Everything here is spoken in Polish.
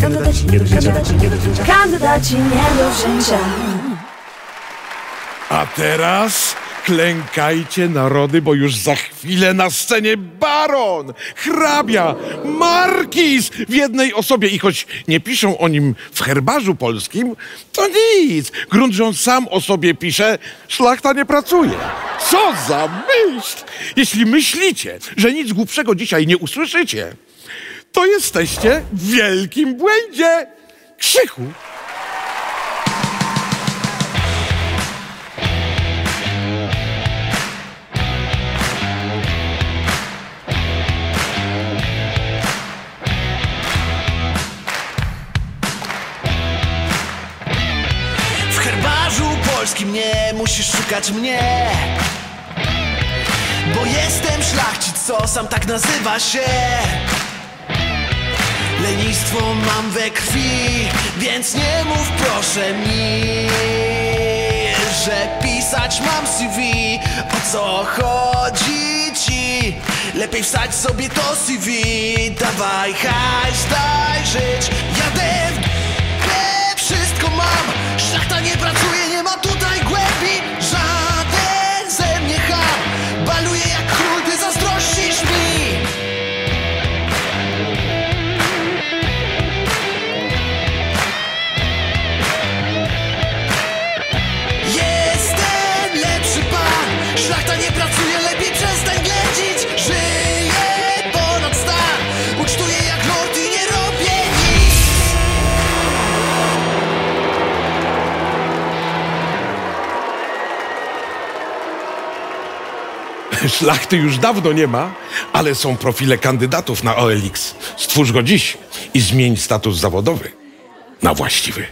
Kandydaci nie do wzięcia. Kandydaci nie do wzięcia. A teraz klękajcie narody, bo już za chwilę na scenie baron, hrabia, markiz w jednej osobie. I choć nie piszą o nim w herbarzu polskim, to nic. Grunt, że on sam o sobie pisze, szlachta nie pracuje. Co za myśl! Jeśli myślicie, że nic głupszego dzisiaj nie usłyszycie, to jesteście w wielkim błędzie. Krzychu. W herbarzu polskim nie musisz szukać mnie Bo jestem szlachcic, co sam tak nazywa się Lenistwo mam we krwi, więc nie mów proszę mi Że pisać mam CV, o co chodzi ci? Lepiej wstać sobie to CV, dawaj hajs, daj żyć Ucztuję jak lord i nie robię nic Szlachty już dawno nie ma, ale są profile kandydatów na OLX. Stwórz go dziś i zmień status zawodowy na właściwy.